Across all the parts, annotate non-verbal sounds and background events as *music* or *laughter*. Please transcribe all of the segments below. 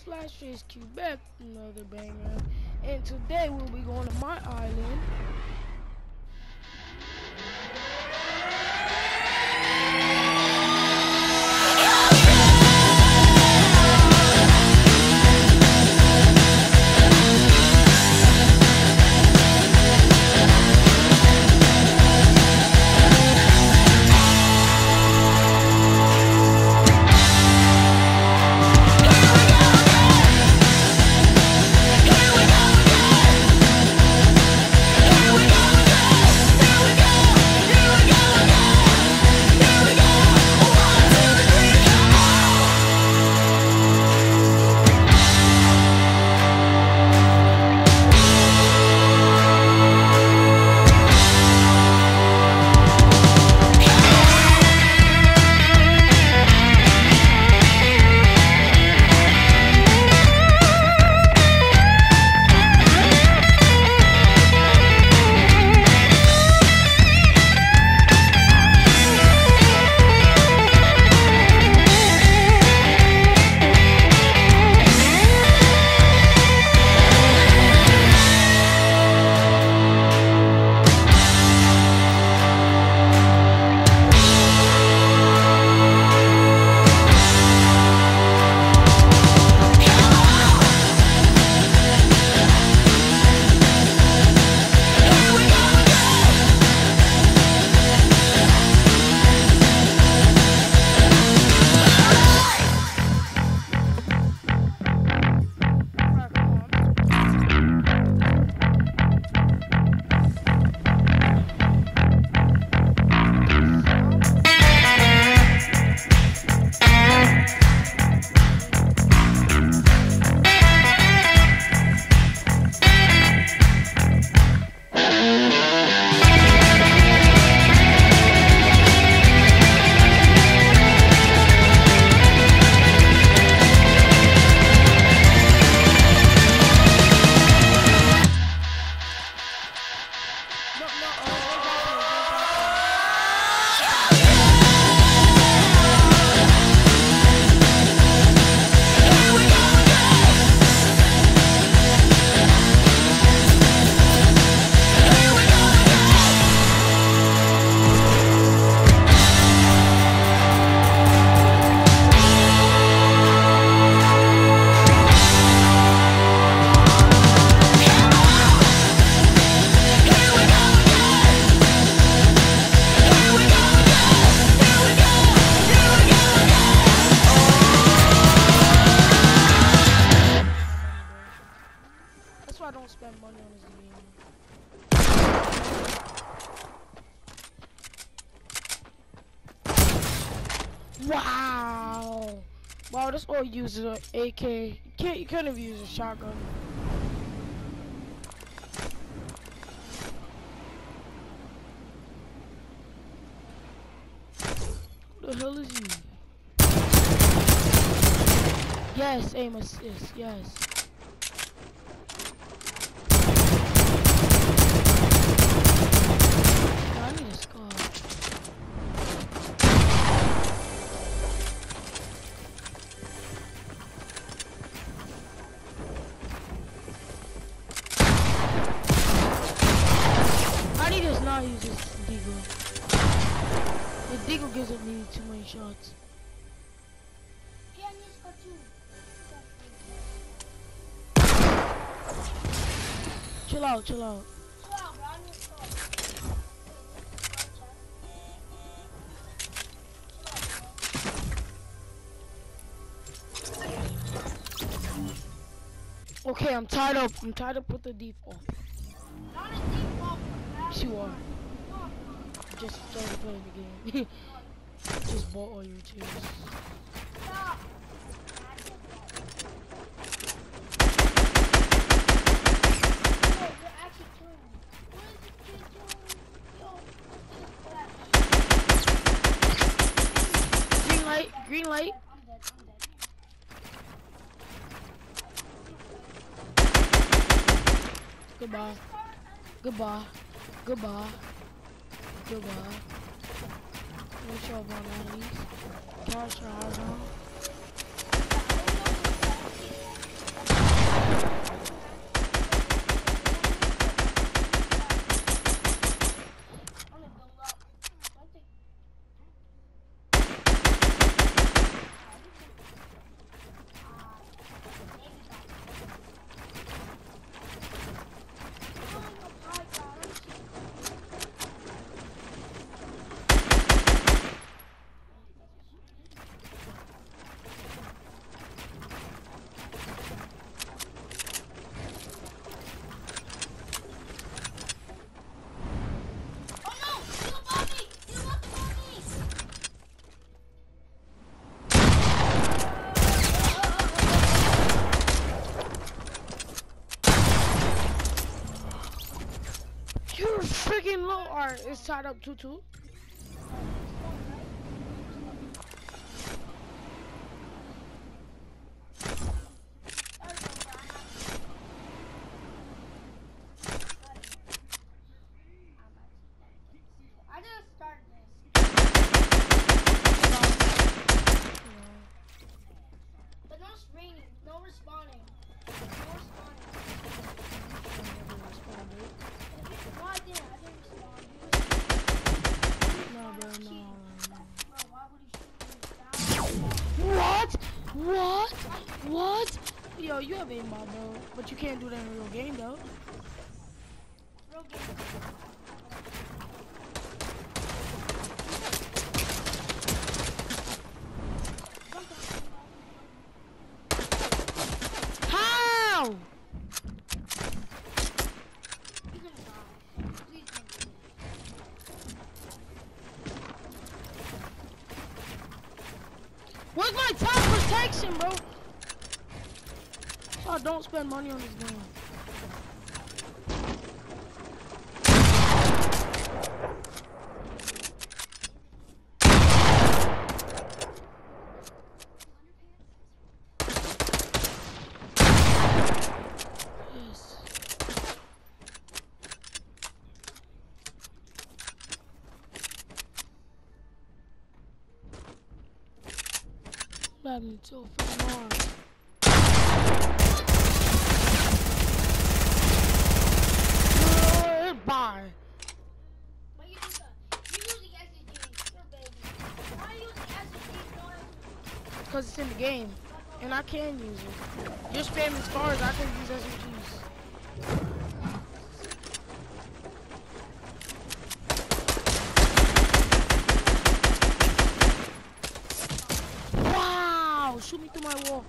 Flashface Quebec, another banger. And today we'll be going to my island. Wow! Wow, this all uses an AK. You can't you couldn't have used a shotgun. Who the hell is he? Yes, aim assist, yes. Chill out, chill out. Okay, I'm tied up. I'm tied up with the default. Yes, you are. Just started playing the game. *laughs* Just bought all your chairs. Green Goodbye. Goodbye. Goodbye. What's up on that Cash out, huh? Alright, it's tied up 2 2. I just started this. But no screening, no responding. No responding. No, I didn't. I didn't respond. No, bro, no, no. Bro, why would he shoot me down? What? What? Yo, you have aimbot, bro. But you can't do that in a real game, though. Real game. How? He's gonna die. Please don't do it. Where's my protection, bro? Oh, don't spend money on this game. Yes. Batman so far more. Goodbye. But you use the, you use the SSG, your baby. Why you use the SSG, no SSG? Because it's in the game. And I can use it. You're spamming scars, I can use SMGs. Wow! Shoot me through my wall.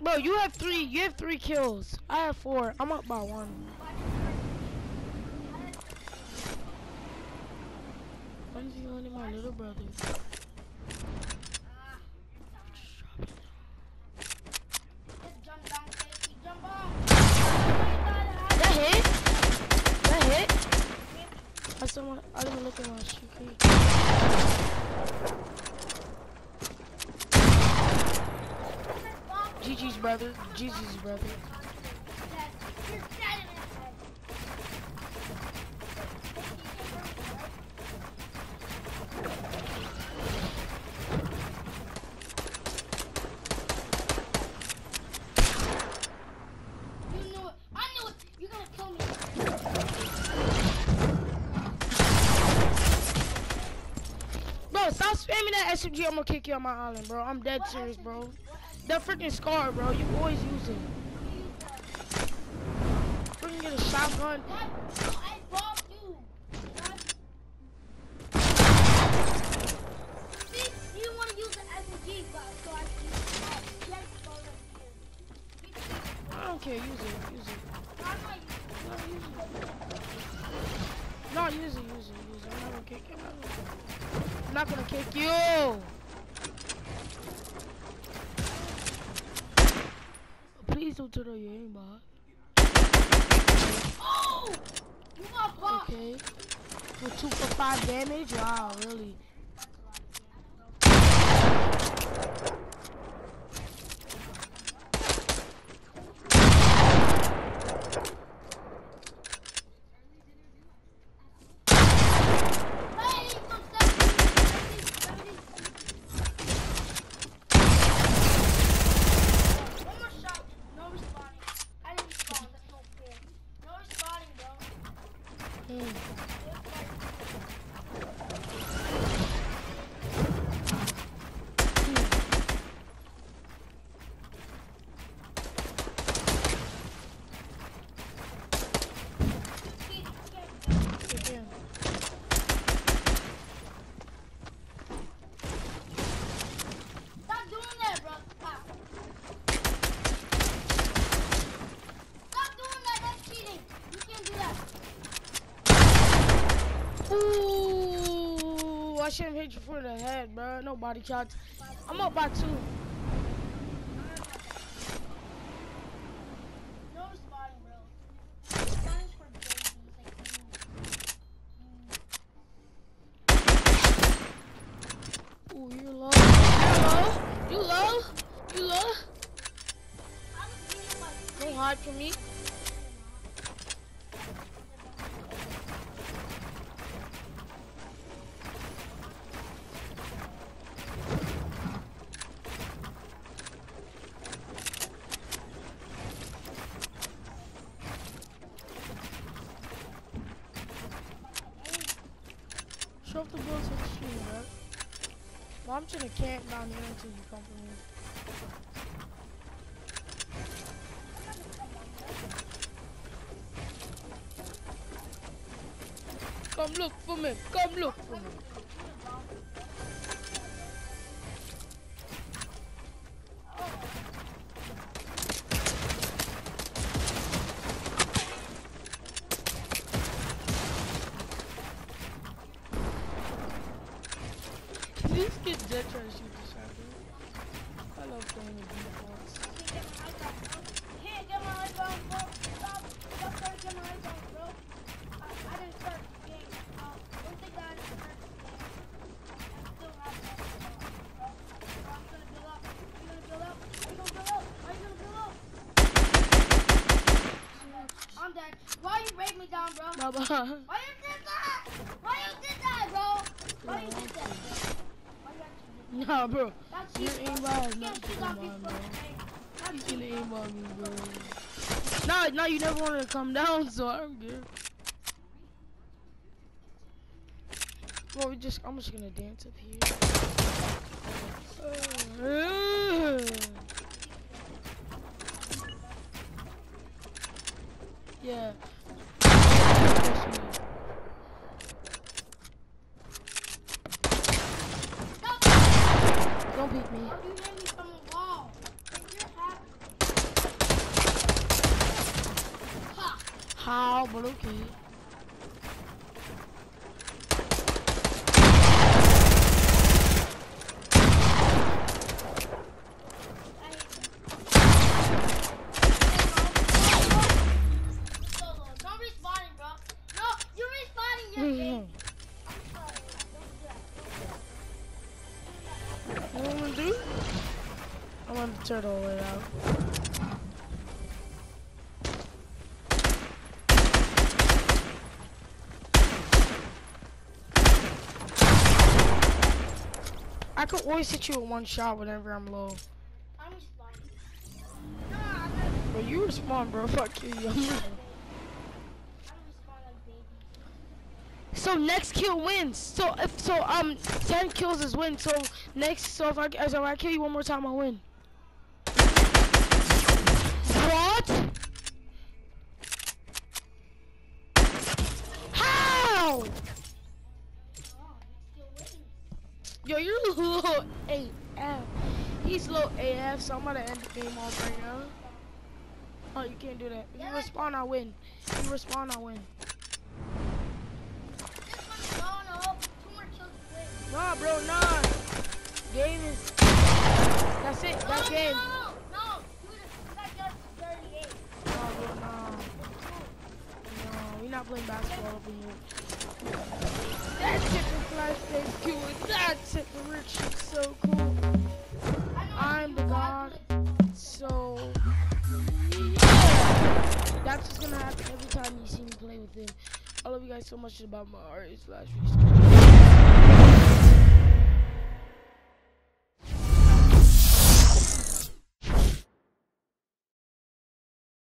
Bro, you have three. You have three kills. I have four. I'm up by one. I'm my little brother. Just jump down, safety, jump off. That hit? That hit? I someone I didn't look at my streak. GG's brother. GG's brother. You're dead in his head. You knew it. I knew it. You're gonna kill me. Bro, stop spamming that SMG. I'm gonna kick you on my island, bro. I'm dead serious, bro. That freaking scar, bro. You always use it. Freaking get a shotgun. What? No, I bombed you. What? See, you didn't want to use the SMG, I can use the bomb. You have to go over here. You can use it. I don't care. Use it. Use it. I'm not using it. No, use it. Use it. Use it. I'm not gonna kick you. I'm not gonna- I'm not gonna kick you. Please don't turn on your aimbot. Oh! You got bombed. Okay. For two for five damage? Wow, really? for the head, bro. No body shots. I'm up by two. Ooh, you low? You low? You low? Me. I'm just gonna camp down here until you come for me. Come look for me. Come look for me. Why you did that? Why you did that, bro? Why you did that? Nah, bro. That's aimbot You for bro. You can me, bro. Nah, nah, you never wanted to come down, so I'm good. Well, we just, I'm just gonna dance up here. Uh, yeah. Stop. Don't beat me. Oh, you hit me from the wall. You're happy. Ha. How, but okay. I could always hit you with one shot whenever I'm low. I'm respawning. No, I'm not. But you respawn, bro. Fuck you. I don't respawn like baby. so next kill wins. So if so, um, ten kills is win. So next, so if I so if I kill you one more time, I win. Yo, you're low AF. He's low AF, so I'm gonna end the game off right now. Oh, you can't do that. If you respawn, I win. If you respawn, I win. This one's going. Two more kills to win. Nah, bro, nah. Game is. That's it. That's no, game. No, no, this. You got just 38. Nah, bro, nah. No, we're not playing basketball in here. That flash plays cool. That rich is so cool. I'm the god. So that's just gonna happen every time you see me play with him. I love you guys so much about my art slash.